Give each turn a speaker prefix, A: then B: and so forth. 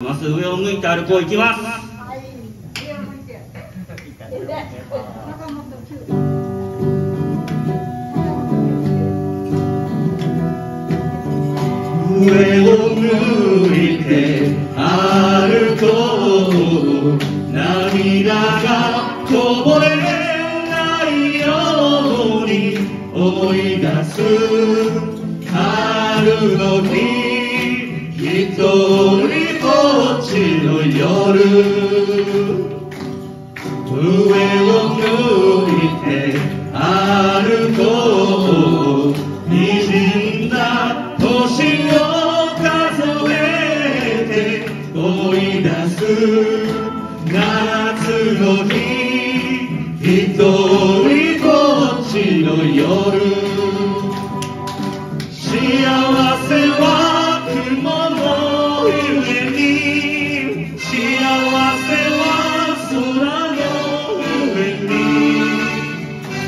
A: まっす。ぐ上を向いて歩こう。行きます、
B: 上を向いて。
A: 歩こう。涙がこぼれないように思い出す春の日。ちの夜。上を向いて歩こう。滲んだ星を数えて追い出す。夏の日。一人ぼっちの夜。